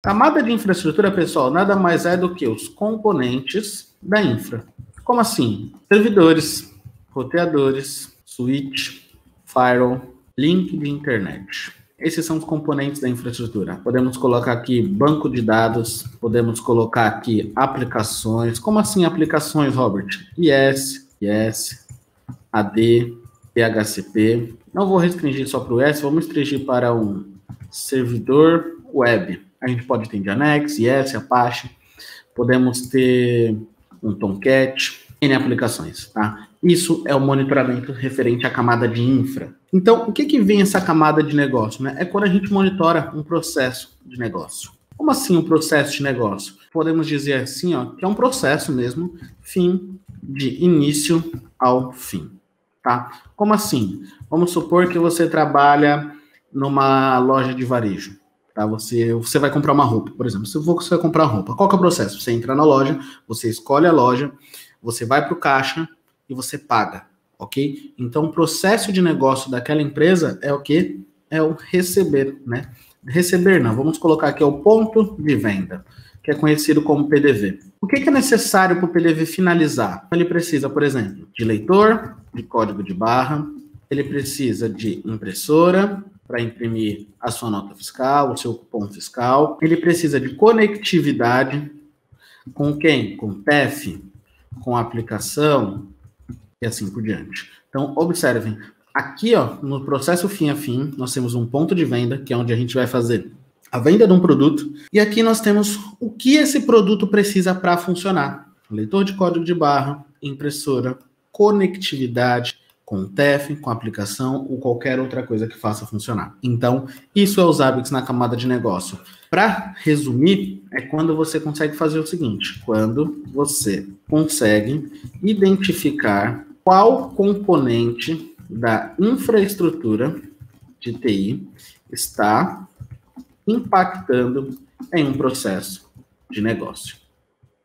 Camada de infraestrutura, pessoal, nada mais é do que os componentes da infra. Como assim? Servidores, roteadores, switch, firewall, link de internet. Esses são os componentes da infraestrutura. Podemos colocar aqui banco de dados, podemos colocar aqui aplicações. Como assim aplicações, Robert? IS, IS, AD, PHCP. Não vou restringir só para o S, vamos restringir para um servidor web. A gente pode ter Nginx, IS, Apache. Podemos ter um Tomcat, N aplicações, tá? Isso é o monitoramento referente à camada de infra. Então, o que, que vem essa camada de negócio? Né? É quando a gente monitora um processo de negócio. Como assim um processo de negócio? Podemos dizer assim, ó, que é um processo mesmo, fim de início ao fim, tá? Como assim? Vamos supor que você trabalha numa loja de varejo, tá? Você, você vai comprar uma roupa, por exemplo. Se você vai comprar roupa, qual que é o processo? Você entra na loja, você escolhe a loja, você vai para o caixa e você paga ok? Então, o processo de negócio daquela empresa é o que? É o receber, né? Receber, não, vamos colocar aqui é o ponto de venda, que é conhecido como PDV. O que, que é necessário para o PDV finalizar? Ele precisa, por exemplo, de leitor, de código de barra, ele precisa de impressora para imprimir a sua nota fiscal, o seu cupom fiscal, ele precisa de conectividade com quem? Com TEF, com aplicação, e assim por diante. Então, observem, aqui ó, no processo fim a fim, nós temos um ponto de venda, que é onde a gente vai fazer a venda de um produto, e aqui nós temos o que esse produto precisa para funcionar. Leitor de código de barra, impressora, conectividade, com TEF, com aplicação ou qualquer outra coisa que faça funcionar. Então, isso é os hábitos na camada de negócio. Para resumir, é quando você consegue fazer o seguinte: quando você consegue identificar qual componente da infraestrutura de TI está impactando em um processo de negócio.